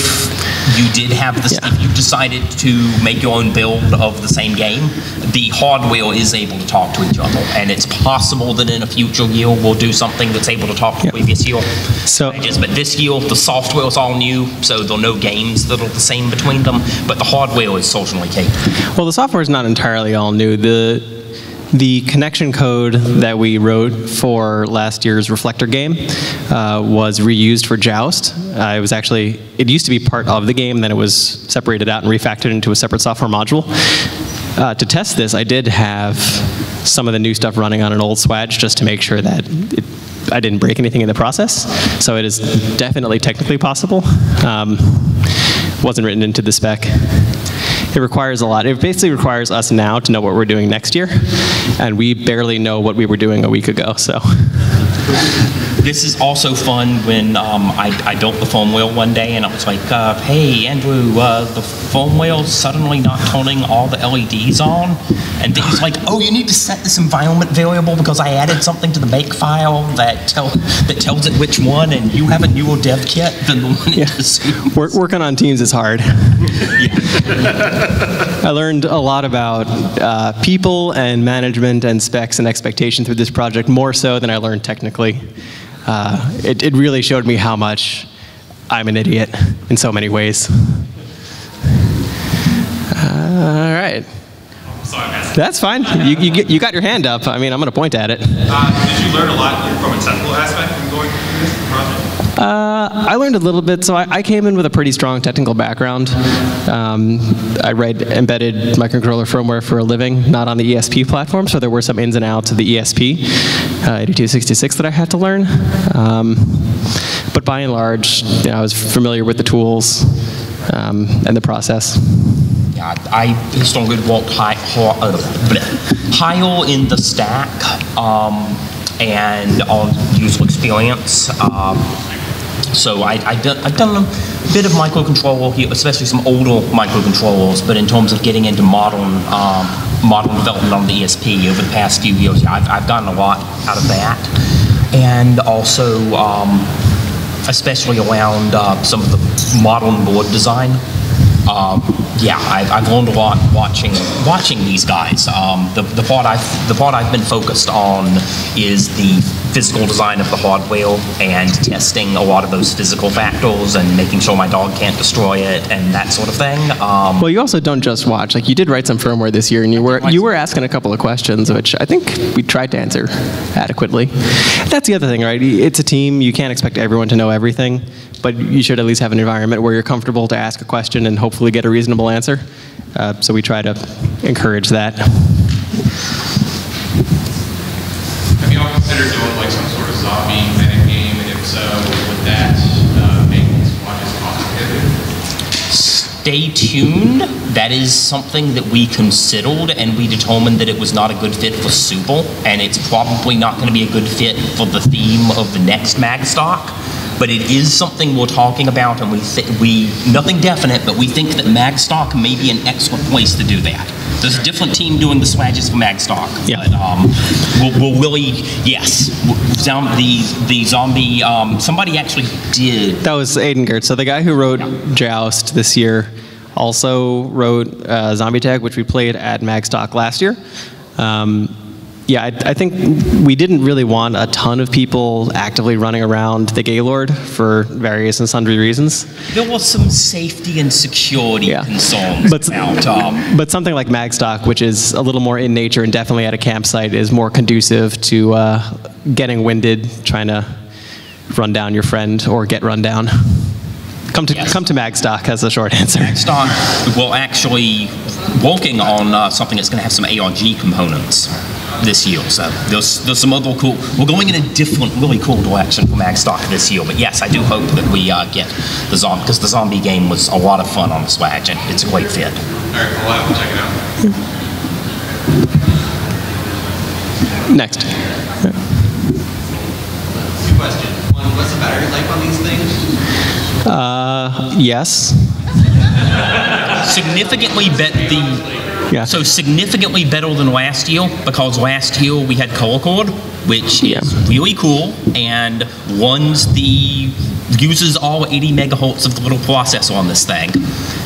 B: you did have this,
A: Yeah.
B: if you decided to make your own build of the same game, the hardware is able to talk to each other. And it's possible that in a future year we'll do something that's able to talk to
A: Yeah.
B: previous year.
A: So-
B: Just, but this year the software is all new, so there are no games that are the same between them. But the hardware is certainly capable.
A: Well, the software is not entirely all new. The the connection code that we wrote for last year's Reflector game uh, was reused for Joust. Uh, it was actually it used to be part of the game, then it was separated out and refactored into a separate software module. Uh, to test this, I did have some of the new stuff running on an old Swadge just to make sure that it, I didn't break anything in the process. So it is definitely technically possible. Um, wasn't written into the spec. It requires a lot. It basically requires us now to know what we're doing next year, and we barely know what we were doing a week ago. So,
B: This is also fun when um, I, I built the firmware one day and I was like, uh, hey, Andrew, uh, the firmware's suddenly not turning all the LEDs on. And he's like, oh, you need to set this environment variable because I added something to the make file that, tell, that tells it which one, and you have a newer dev kit than the one it assumes.
A: Work, working on teams is hard. I learned a lot about uh, people and management and specs and expectation through this project, more so than I learned technically. Uh, it, it really showed me how much I'm an idiot in so many ways. Uh, all right.
E: Sorry,
A: That's fine. You, you, you got your hand up. I mean, I'm going to point at it.
E: Uh, did you learn a lot from a technical aspect from going through this project?
A: Uh, I learned a little bit. So I, I came in with a pretty strong technical background. Um, I write embedded microcontroller firmware for a living, not on the ESP platform. So there were some ins and outs of the ESP uh, 8266 that I had to learn. Um, but by and large, you know, I was familiar with the tools um, and the process.
B: Yeah, I started walked high, uh, in the stack um, and on user experience. Um, so I, I I've done a bit of microcontroller here, especially some older microcontrollers, but in terms of getting into modern um, modern development on the ESP over the past few years, I've, I've gotten a lot out of that. And also, um, especially around uh, some of the modern board design. Um, yeah, I've, I've learned a lot watching watching these guys. Um, the, the part I've the part I've been focused on is the physical design of the hardware and testing a lot of those physical factors and making sure my dog can't destroy it and that sort of thing. Um,
A: Well, you also don't just watch. Like you did write some firmware this year, and you were you were asking a couple of questions, which I think we tried to answer adequately. That's the other thing, right? It's a team. You can't expect everyone to know everything, but you should at least have an environment where you're comfortable to ask a question and hopefully get a reasonable answer. Uh, so we try to encourage that.
E: Have you all considered doing like some sort of zombie meta game? And if so, would that uh, make these watches cost prohibitive?
B: Stay tuned. That is something that we considered, and we determined that it was not a good fit for Super, and it's probably not going to be a good fit for the theme of the next Magstock. But it is something we're talking about, and we th- we nothing definite, but we think that Magstock may be an excellent place to do that. There's a different team doing the Swadges for Magstock,
A: Yeah.
B: but um, we'll, we'll really yes, the the zombie. Um, somebody actually did
A: That was Aiden Gertz. So the guy who wrote Joust this year also wrote uh, Zombie Tag, which we played at Magstock last year. Um, yeah, I, I think we didn't really want a ton of people actively running around the Gaylord for various and sundry reasons.
B: There was some safety and security
A: Yeah.
B: concerns
A: But-
B: about. Um,
A: But something like Magstock, which is a little more in nature and definitely at a campsite, is more conducive to uh, getting winded, trying to run down your friend or get run down. Come to
B: Yes.
A: come to Magstock as a short answer.
B: Stock will actually working on uh, something that's going to have some ARG components this year. So there's there's some other cool. We're going in a different, really cool direction for Magstock this year. But yes, I do hope that we uh, get the zombie because the zombie game was a lot of fun on the Swadge and it's a great fit.
E: All right, we'll have to check it out.
A: Next.
D: Two questions. One, what's the battery life on these things?
A: Uh, yes.
B: significantly bet the
A: Yeah.
B: so significantly better than last year because last year we had ColorChord which
A: Yeah.
B: is really cool and runs the uses all 80 megahertz of the little processor on this thing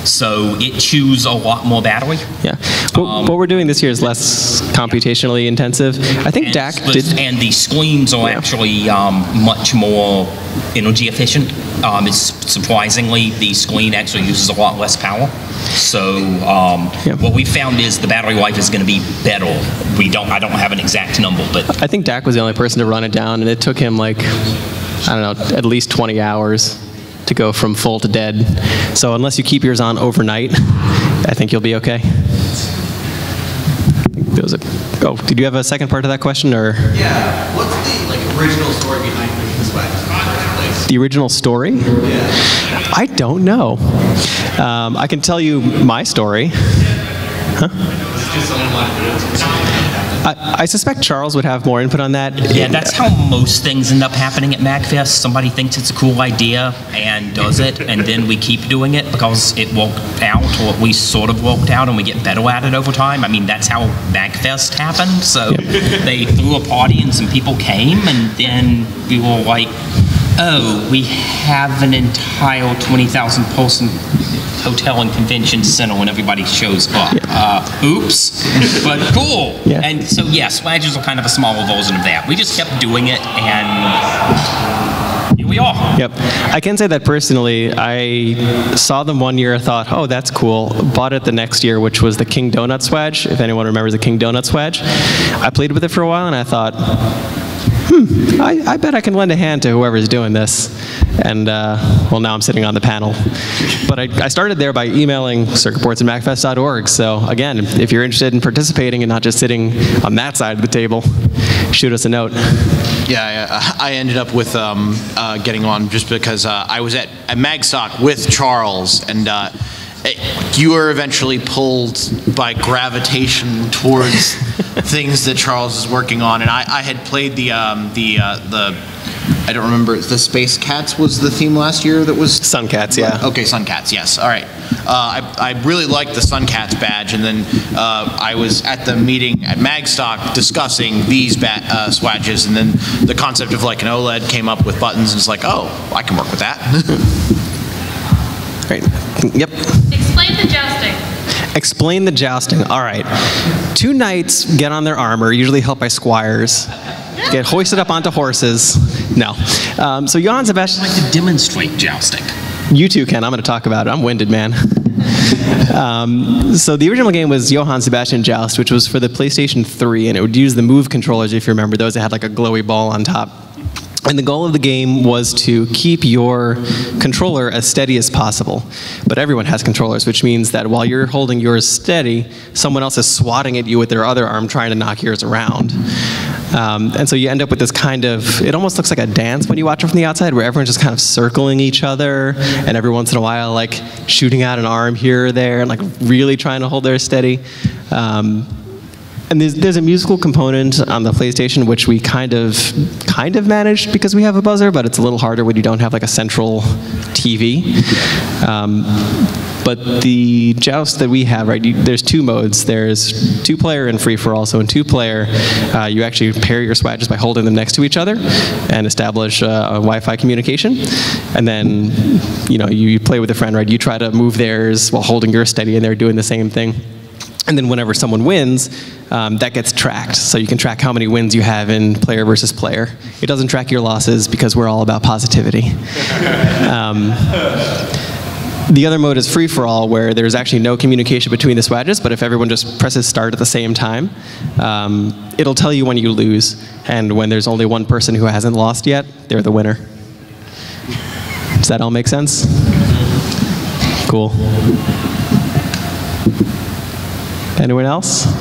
B: so it chews a lot more battery
A: Yeah. What, what we're doing this year is less computationally intensive. I think
B: and,
A: DAC did.
B: and the screens are actually um, much more energy efficient. Um, it's surprisingly the screen actually uses a lot less power. So um,
A: Yeah.
B: what we found is the battery life is going to be better. We don't. I don't have an exact number, but
A: I think Dak was the only person to run it down, and it took him like, I don't know, at least 20 hours to go from full to dead. So unless you keep yours on overnight, I think you'll be okay. There was a, oh, did you have a second part to that question, or
D: Yeah. What's the like original story behind the place?
A: the original story?
D: Yeah.
A: I don't know. Um, I can tell you my story.
D: It's just someone wanted to do it. so something happened.
A: I, I suspect Charles would have more input on that.
B: yeah, that's how most things end up happening at MagFest. Somebody thinks it's a cool idea and does it, and then we keep doing it because it worked out, or we sort of worked out, and we get better at it over time. I mean, that's how MagFest happened. So they threw a party and some people came, and then we were like, oh, we have an entire 20,000 person hotel and convention center when everybody shows up. Uh, oops, but cool.
A: Yeah.
B: And so, yeah, Swadges are kind of a smaller version of that. We just kept doing it, and here we are.
A: Yep. I can say that personally. I saw them one year, I thought, oh, that's cool. Bought it the next year, which was the King Donut Swadge. If anyone remembers the King Donut Swadge, I played with it for a while, and I thought, hmm, I, I bet I can lend a hand to whoever's doing this. And uh, well, now I'm sitting on the panel. But I, I started there by emailing circuitboards at magfest.org. So again, if you're interested in participating and not just sitting on that side of the table, shoot us a note.
C: Yeah, I, I ended up with um, uh, getting on just because uh, I was at, at Magstock with Charles, and uh, you were eventually pulled by gravitation towards things that Charles is working on, and I, I had played the um, the uh, the I don't remember the Space Cats was the theme last year that was
A: Sun Cats, yeah.
C: Okay, Sun Cats, yes. All right. Uh, I, I really liked the Sun Cats badge, and then uh, I was at the meeting at Magstock discussing these bat, uh, Swadges, and then the concept of like an OLED came up with buttons, and it's like, oh, I can work with that.
A: Great. Yep.
I: Explain the jousting.
A: Explain the jousting. All right. Two knights get on their armor, usually helped by squires, get hoisted up onto horses. No. Um, so Johann Sebastian.
B: I'd like to demonstrate jousting.
A: You too can. I'm going to talk about it. I'm winded, man. um, so the original game was Johann Sebastian Joust, which was for the PlayStation 3, and it would use the Move controllers, if you remember those. that had like a glowy ball on top. And the goal of the game was to keep your controller as steady as possible. But everyone has controllers, which means that while you're holding yours steady, someone else is swatting at you with their other arm trying to knock yours around. Um, and so you end up with this kind of, it almost looks like a dance when you watch it from the outside, where everyone's just kind of circling each other, and every once in a while, like shooting out an arm here or there, and like really trying to hold theirs steady. Um, and there's, there's a musical component on the PlayStation which we kind of kind of managed because we have a buzzer, but it's a little harder when you don't have like a central TV. Um, but the joust that we have, right? You, there's two modes. There's two-player and free-for-all. So in two-player, uh, you actually pair your Swadges by holding them next to each other and establish uh, a Wi-Fi communication. And then, you know, you, you play with a friend, right? You try to move theirs while holding yours steady, and they're doing the same thing. And then whenever someone wins, um, that gets tracked. So you can track how many wins you have in player versus player. It doesn't track your losses because we're all about positivity. Um, the other mode is free for all, where there's actually no communication between the Swadges, but if everyone just presses start at the same time, um, it'll tell you when you lose. And when there's only one person who hasn't lost yet, they're the winner. Does that all make sense? Cool. Anyone else?
H: Were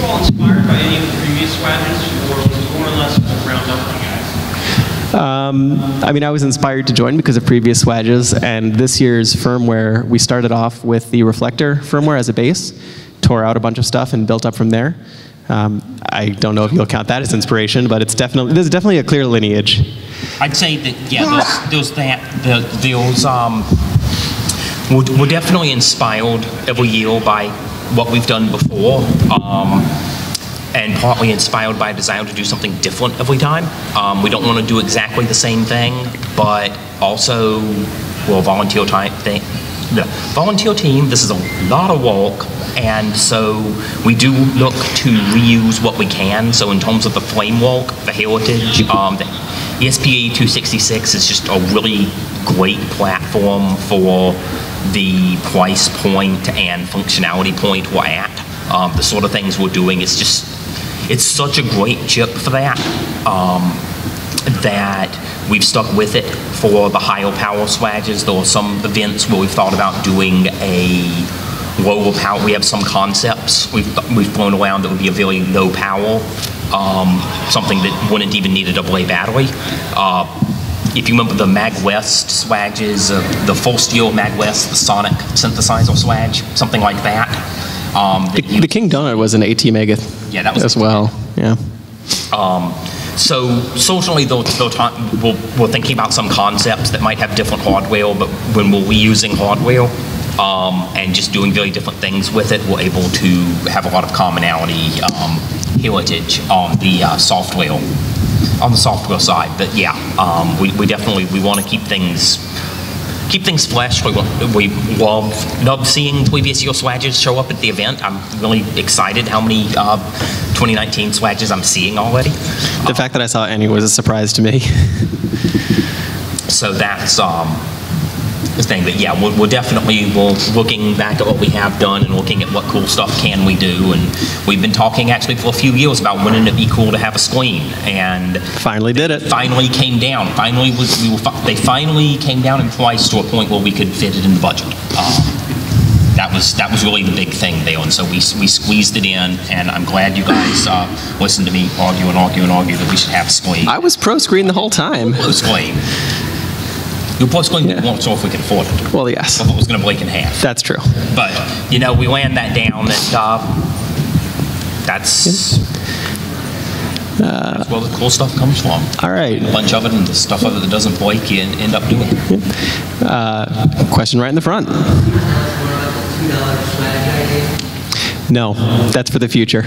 H: you all inspired by any of the previous Swadges, or was it more or less from the ground up for you guys?
A: Um, I mean, I was inspired to join because of previous Swadges, and this year's firmware, we started off with the reflector firmware as a base, tore out a bunch of stuff, and built up from there. Um, I don't know if you'll count that as inspiration, but it's definitely there's definitely a clear lineage.
B: I'd say that yeah, those, those that the, those um, we're, we're definitely inspired every year by what we've done before, um, and partly inspired by a desire to do something different every time. Um, we don't want to do exactly the same thing, but also a volunteer type thing. The volunteer team. This is a lot of work, and so we do look to reuse what we can. So in terms of the framework, the heritage, um, the ESP8266 is just a really great platform for the price point and functionality point we're at. Um, the sort of things we're doing. It's just, it's such a great chip for that. Um, that we've stuck with it for the higher power Swadges. There are some events where we've thought about doing a lower power. We have some concepts we've, we've thrown around that would be a very low power, um, something that wouldn't even need a AA battery. Uh, if you remember the Mag West Swadges, uh, the full steel Mag West, the Sonic synthesizer Swadge, something like that. Um,
A: The, the King Donut was an ATmega
B: Yeah, that was
A: as well. Yeah.
B: um, so certainly they'll, they'll ta- we'll, we're thinking about some concepts that might have different hardware, but when we're reusing hardware um, and just doing very different things with it, we're able to have a lot of commonality um, heritage on the uh, software on the software side. But yeah, um, we, we definitely we want to keep things keep things fresh. We, we love love seeing previous year Swadges show up at the event. I'm really excited how many uh, 2019 Swadges I'm seeing already.
A: The fact that I saw any was a surprise to me.
B: So that's um, thing. But yeah, we're, we're definitely we're looking back at what we have done and looking at what cool stuff can we do. And we've been talking actually for a few years about wouldn't it be cool to have a screen. And
A: Finally did it.
B: finally came down. Finally, was, we were, fi- they finally came down in price to a point where we could fit it in the budget. Um, that was that was really the big thing there, and so we, we squeezed it in. And I'm glad you guys uh, listened to me argue and argue and argue that we should have a screen.
A: I was pro screen the whole time.
B: Blue screen. Your blue screen
A: Yeah.
B: won't show if we can afford it.
A: Well, yes,
B: If it was going to break in half.
A: that's true.
B: But, you know, we land that down and, uh, that's, that's where the cool stuff comes from.
A: All right.
B: A bunch of it and the stuff of it that doesn't break, you end up doing.
A: Uh, question right in the front. No, that's for the future.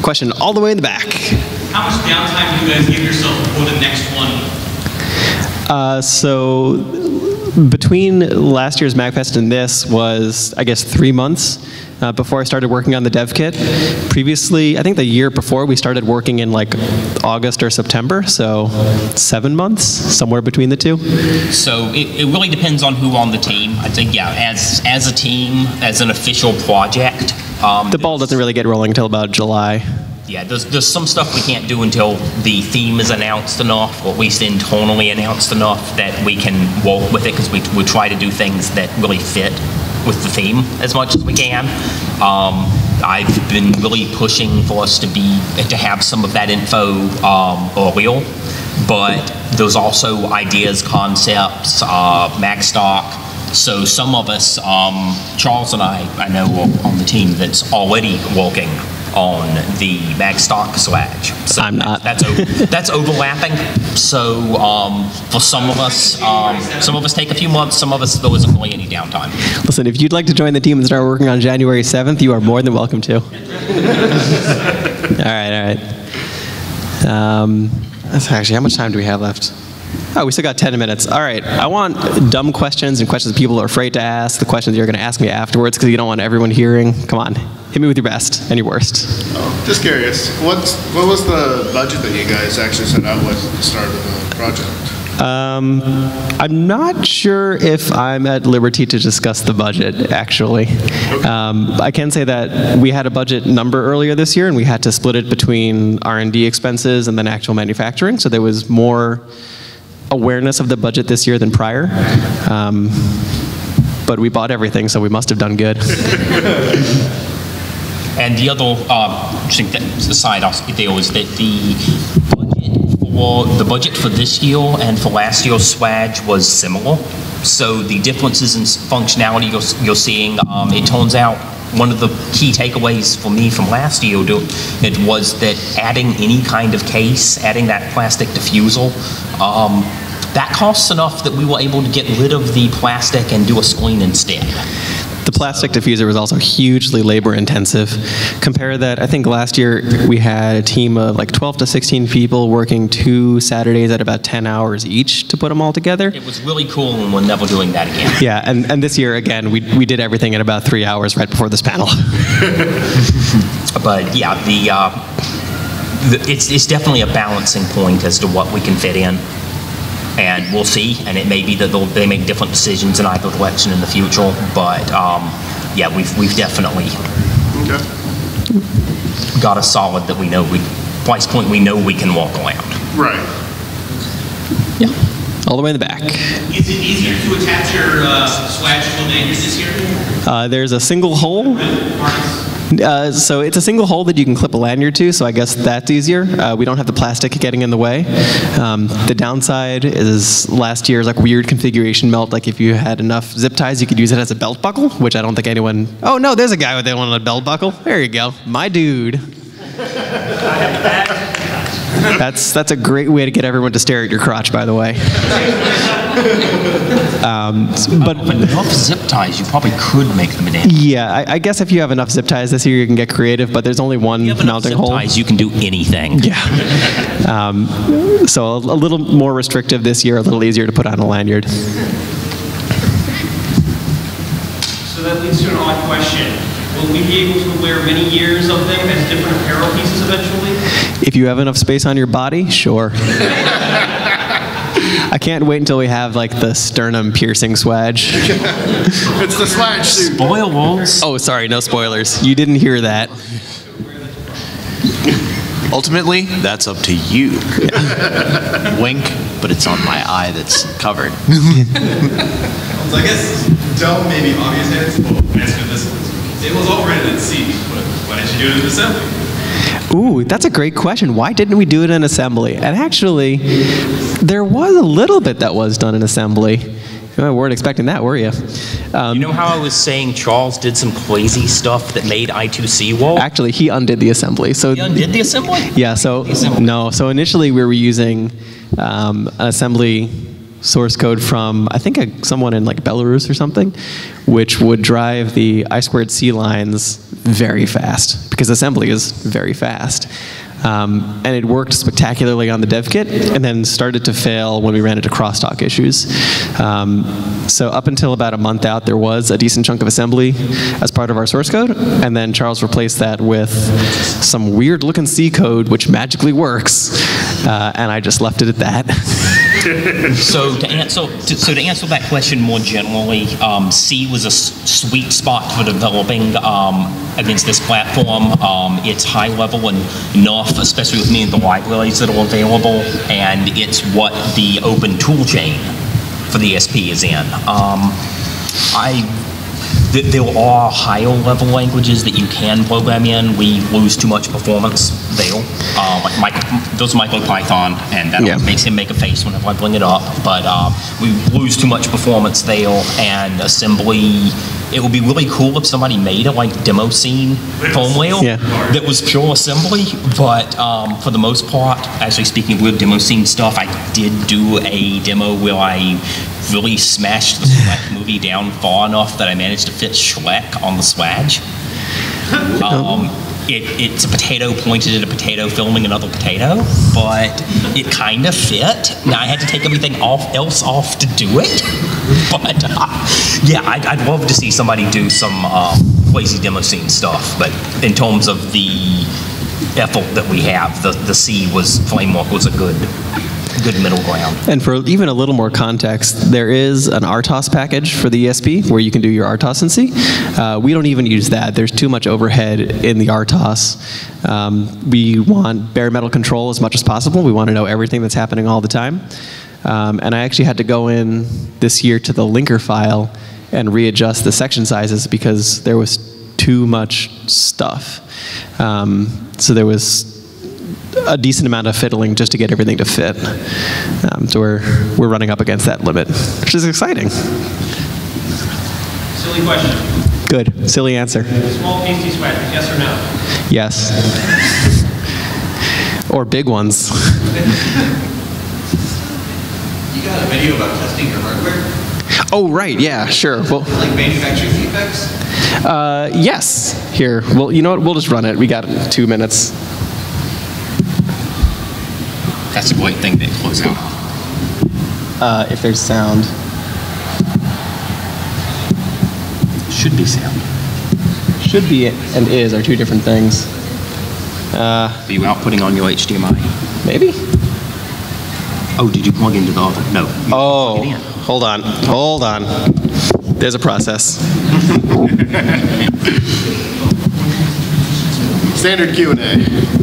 A: Question all the way in the back.
E: How much downtime do you guys give yourself before the next one?
A: Uh, so between last year's MagFest and this was, I guess, three months uh, before I started working on the dev kit. Previously, I think the year before, we started working in like August or September, so seven months, somewhere between the two.
B: So it, it really depends on who on the team. I think, yeah, as, as a team, as an official project. um,
A: The ball doesn't really get rolling until about July.
B: Yeah, there's, there's some stuff we can't do until the theme is announced enough, or at least internally announced enough that we can walk with it, because we, we try to do things that really fit with the theme as much as we can. Um, I've been really pushing for us to be, to have some of that info um, earlier, but there's also ideas, concepts, uh, Magstock, so some of us, um, Charles and I, I know on the team that's already working on the Magstock Swadge. So
A: I'm not.
B: That's that's overlapping. So um, for some of us, um, some of us take a few months. Some of us there isn't really any downtime.
A: Listen, if you'd like to join the team and start working on January 7th, you are more than welcome to. all right, all right. Um, that's actually, how much time do we have left? Oh, we still got 10 minutes. All right. I want dumb questions and questions people are afraid to ask, the questions you're going to ask me afterwards because you don't want everyone hearing. Come on. Hit me with your best and your worst.
G: Just curious, what's, what was the budget that you guys actually set out with at the start of the project?
A: Um, I'm not sure if I'm at liberty to discuss the budget, actually. Um, I can say that we had a budget number earlier this year, and we had to split it between R&D expenses and then actual manufacturing, so there was more awareness of the budget this year than prior. Um, but we bought everything, so we must have done good.
B: And the other uh, I'll- there was that the budget for the budget for this year and for last year's Swadge was similar. So the differences in functionality you're, you're seeing, um, it turns out one of the key takeaways for me from last year do, it was that adding any kind of case, adding that plastic diffuser, um, that costs enough that we were able to get rid of the plastic and do a screen instead.
A: The plastic diffuser was also hugely labor intensive. Compare that, I think last year we had a team of like 12 to 16 people working two Saturdays at about 10 hours each to put them all together.
B: It was really cool and we're never doing that again.
A: Yeah, and, and this year, again, we, we did everything in about three hours right before this panel.
B: But yeah, the, uh, the, it's, it's definitely a balancing point as to what we can fit in. And we'll see, and it may be that they'll, they make different decisions in either direction in the future, but, um, yeah, we've, we've definitely
G: Okay.
B: got a solid that we know we, price point we know we can walk around.
G: Right. Yeah.
A: All the way in the back.
E: Is it easier to attach your uh, Swadge to a lanyard this year?
A: Uh, there's a single hole. Uh, so it's a single hole that you can clip a lanyard to, so I guess that's easier. Uh, we don't have the plastic getting in the way. Um, the downside is last year's like weird configuration melt. Like if you had enough zip ties, you could use it as a belt buckle, which I don't think anyone. Oh no, there's a guy with one on a belt buckle. There you go, my dude. That's that's a great way to get everyone to stare at your crotch, by the way. Um, but
B: But enough zip ties, you probably could make them in.
A: yeah, I, I guess if you have enough zip ties this year, you can get creative. But there's only one
B: You have
A: mounting
B: zip
A: hole.
B: ties, you can do anything.
A: Yeah. Um, so a, a little more restrictive this year, a little easier to put on a lanyard.
H: So that leads to an odd question. Will we be able to wear many years of them as different apparel pieces eventually?
A: If you have enough space on your body, sure. I can't wait until we have like the sternum piercing Swadge.
G: It's the Swadge suit.
B: Spoilers.
A: Oh, sorry, no spoilers. You didn't hear that.
C: Ultimately, that's up to you. Wink, but it's on my eye that's covered.
D: So I guess don't maybe obvious answer. Well, answer this one. It was all written in C, but why didn't you do it in assembly?
A: Ooh, that's a great question. Why didn't we do it in assembly? And actually, there was a little bit that was done in assembly. You weren't expecting that, were you? Um,
B: You know how I was saying Charles did some crazy stuff that made I2C wall?
A: actually, he undid the assembly. So
B: He undid the assembly?
A: Yeah, so no. So initially we were using um, an assembly source code from I think a, someone in like Belarus or something, which would drive the I squared C lines very fast because assembly is very fast. Um, and it worked spectacularly on the dev kit and then started to fail when we ran into crosstalk issues. Um, so up until about a month out, there was a decent chunk of assembly as part of our source code, and then Charles replaced that with some weird looking C code which magically works, uh, and I just left it at that.
B: So to answer, to, so to answer that question more generally, um, C was a sweet spot for developing um, against this platform. Um, it's high level enough, especially with many of the libraries that are available, and it's what the open tool chain for the ESP is in. Um, I there are higher level languages that you can program in. We lose too much performance there. Uh, like micro, there's MicroPython, and that
A: Yeah.
B: makes him make a face whenever I bring it up. But uh, we lose too much performance there, and assembly. It would be really cool if somebody made a like demo scene firmware
A: Yeah.
B: that was pure assembly. But um, for the most part, actually speaking with demo scene stuff, I did do a demo where I really smashed the Shrek movie down far enough that I managed to fit Shrek on the Swadge. Um, it, it's a potato pointed at a potato filming another potato, but it kind of fit. Now I had to take everything off, else off to do it. But uh, yeah, I'd, I'd love to see somebody do some uh, crazy demo scene stuff. But in terms of the effort that we have, the, the C was framework was a good good middle ground.
A: And for even a little more context, there is an RTOS package for the ESP where you can do your RTOS in C. Uh, we don't even use that. There's too much overhead in the RTOS. Um, we want bare metal control as much as possible. We want to know everything that's happening all the time. Um, and I actually had to go in this year to the linker file and readjust the section sizes because there was too much stuff. Um, so there was a decent amount of fiddling just to get everything to fit. Um, so we're, we're running up against that limit, which is exciting.
H: Silly question.
A: Good. Silly answer.
H: Small pasty sweaters, yes or no?
A: Yes. or big ones.
D: You got a video about testing your hardware?
A: Oh, right. Yeah, sure. Well,
D: Like manufacturing defects?
A: uh, yes. Here. Well, you know what? We'll just run it. We got two minutes.
B: That's a great thing to close out.
A: Uh, if there's sound.
B: Should be sound.
A: Should be and is are two different things. Uh,
B: Are you outputting on your HDMI?
A: maybe?
B: Oh, did you plug into the other? No.
A: Oh,
B: plug it in.
A: hold on. Hold on. There's a process.
G: Standard Q and A.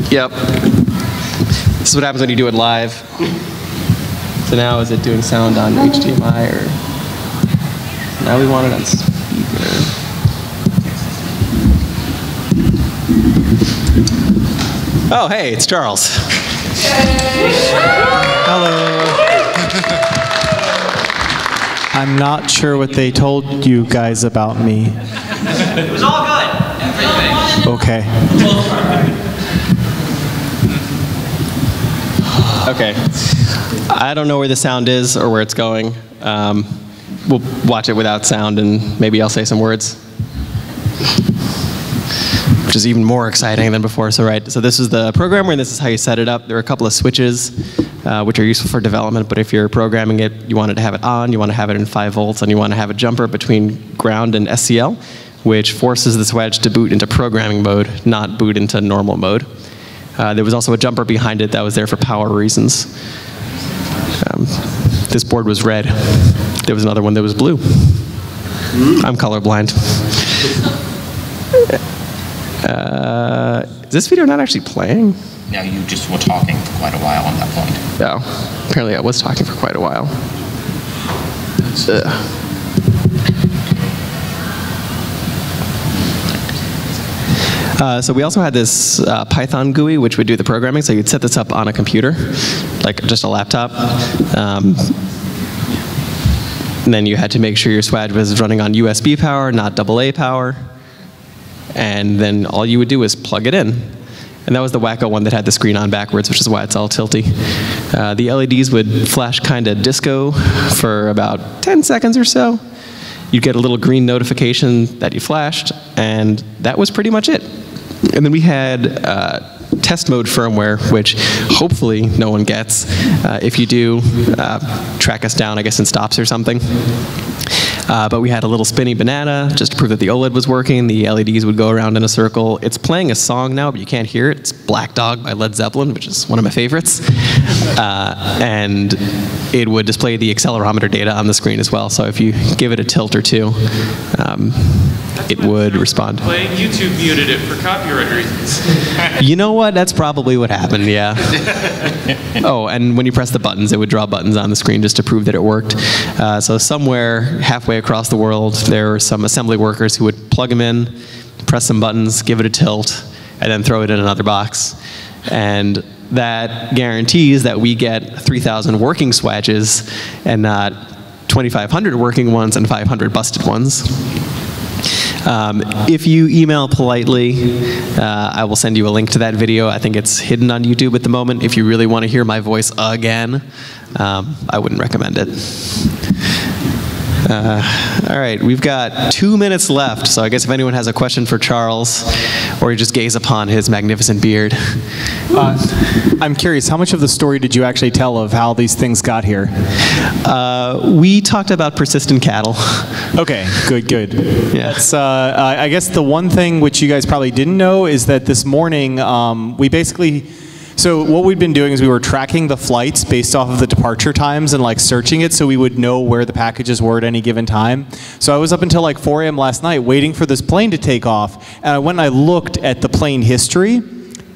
A: Yep. This is what happens when you do it live. So now is it doing sound on HDMI or? Now we want it on speaker. Oh, hey, it's Charles.
J: Hello. I'm not sure what they told you guys about me.
H: It was all good. Everything.
J: Okay.
A: Okay. I don't know where the sound is or where it's going. Um, we'll watch it without sound and maybe I'll say some words. Which is even more exciting than before. So, right, so this is the programmer and this is how you set it up. There are a couple of switches uh, which are useful for development, but if you're programming it, you wanted to have it on, you want to have it in 5 volts, and you want to have a jumper between ground and SCL, which forces the switch to boot into programming mode, not boot into normal mode. Uh, there was also a jumper behind it that was there for power reasons. Um, this board was red. There was another one that was blue. I'm colorblind. Uh, is this video not actually playing?
B: Now you just were talking for quite a while on that point.
A: No. Apparently, I was talking for quite a while. Ugh. Uh, so we also had this uh, Python GUI, which would do the programming. So you'd set this up on a computer, like just a laptop. Um, and then you had to make sure your Swadge was running on USB power, not AA power. And then all you would do is plug it in. And that was the Wacko one that had the screen on backwards, which is why it's all tilty. Uh, the LEDs would flash kind of disco for about 10 seconds or so. You'd get a little green notification that you flashed, and that was pretty much it. And then we had uh, test mode firmware, which hopefully no one gets. Uh, if you do, uh, track us down, I guess, in stops or something. Uh, but we had a little spinny banana just to prove that the OLED was working. The LEDs would go around in a circle. It's playing a song now, but you can't hear it. It's Black Dog by Led Zeppelin, which is one of my favorites. Uh, and it would display the accelerometer data on the screen as well. So if you give it a tilt or two, um, it would respond.
E: Playing YouTube muted it for copyright reasons.
A: You know what? That's probably what happened, yeah. oh, and when you press the buttons, it would draw buttons on the screen just to prove that it worked. Uh, so somewhere halfway across the world, there were some assembly workers who would plug them in, press some buttons, give it a tilt, and then throw it in another box. And that guarantees that we get 3,000 working Swadges and not 2,500 working ones and 500 busted ones. Um, if you email politely, uh, I will send you a link to that video. I think it's hidden on YouTube at the moment. If you really want to hear my voice again, um, I wouldn't recommend it. Uh, all right, we've got two minutes left, so I guess if anyone has a question for Charles, or you just gaze upon his magnificent beard.
J: Uh, I'm curious, how much of the story did you actually tell of how these things got here?
A: Uh, we talked about persistent cattle.
J: Okay, good, good.
A: Yeah.
J: Uh, I I guess the one thing which you guys probably didn't know is that this morning um, we basically. So what we'd been doing is we were tracking the flights based off of the departure times and like searching it so we would know where the packages were at any given time. So I was up until like 4 a.m. last night waiting for this plane to take off, and I went and I looked at the plane history,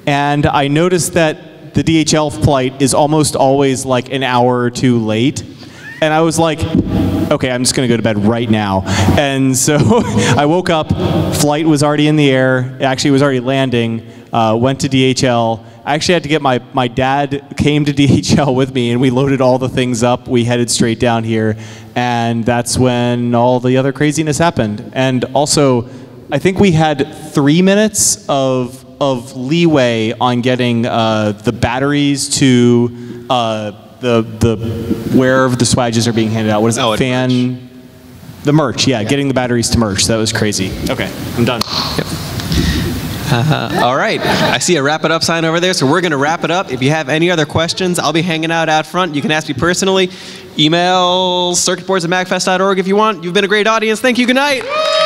J: and I noticed that the DHL flight is almost always like an hour or two late. And I was like, okay, I'm just going to go to bed right now. And so I woke up, flight was already in the air, actually, it was already landing, uh, went to DHL. I actually had to get my, my dad came to DHL with me and we loaded all the things up. We headed straight down here. And that's when all the other craziness happened. And also, I think we had three minutes of, of leeway on getting uh, the batteries to uh, the, the where the Swadges are being handed out. What is it?
A: Oh,
J: Fan. The merch, yeah, getting the batteries to merch. That was crazy. Okay, I'm done.
A: Uh, all right. I see a wrap it up sign over there, so we're going to wrap it up. If you have any other questions, I'll be hanging out out front. You can ask me personally. Email circuitboards at magfest.org if you want. You've been a great audience. Thank you. Good night.